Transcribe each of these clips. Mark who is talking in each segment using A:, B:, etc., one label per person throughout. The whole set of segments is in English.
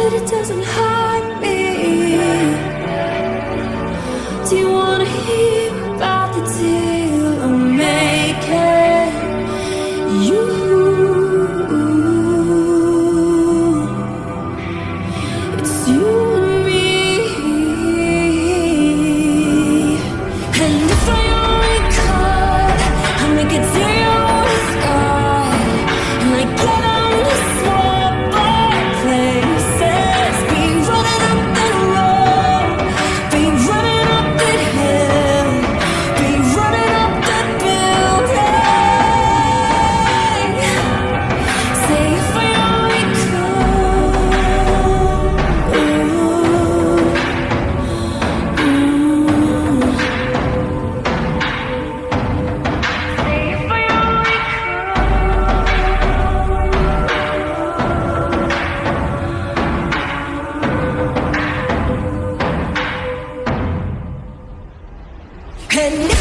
A: But it doesn't hurt. connect.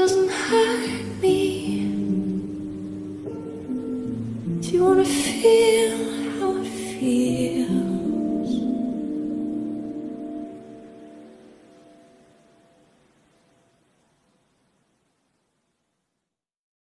A: doesn't hurt me. Do you wanna feel how I feel?